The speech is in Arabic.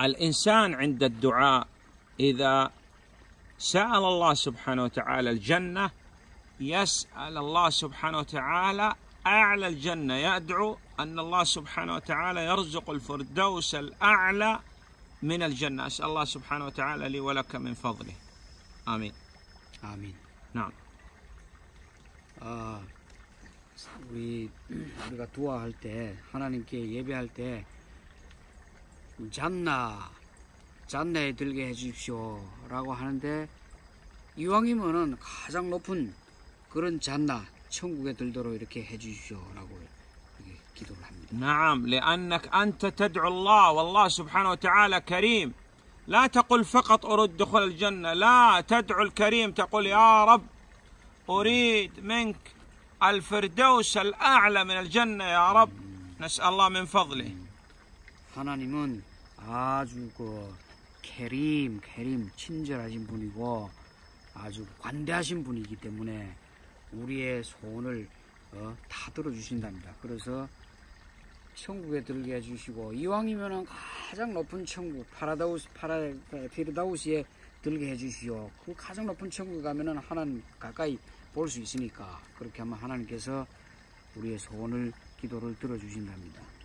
الإنسان عند الدعاء إذا سأل الله سبحانه وتعالى الجنة يسأل الله سبحانه وتعالى أعلى الجنة يدعو أن الله سبحانه وتعالى يرزق الفردوس الأعلى من الجنة أسأل الله سبحانه وتعالى لي ولك من فضله آمين 아멘. نعم 아, 우리 우리가 두아할 때 하나님께 예배할 때 잔나 잔나에 들게 해주십시오라고 하는데 이왕이면은 가장 높은 그런 잔나 천국에 들도록 이렇게 해주십시오라고 이렇게 기도를 합니다. نعم لأنك أنت تدعو الله والله سبحانه وتعالى كريم لا تقل فقط أريد دخول الجنة لا تدعو الكريم تقول يا رب أريد منك الفردوس الأعلى من الجنة يا رب نسأل الله من فضله 하나님은 아주 그 캐림 캐림 친절하신 분이고 아주 관대하신 분이기 때문에 우리의 소원을 어, 다 들어주신답니다. 그래서 천국에 들게 해주시고 이왕이면은 가장 높은 천국 파라다우스 파라 피르다우스에 들게 해주시오. 그 가장 높은 천국에 가면은 하나님 가까이 볼 수 있으니까 그렇게 하면 하나님께서 우리의 소원을 기도를 들어주신답니다.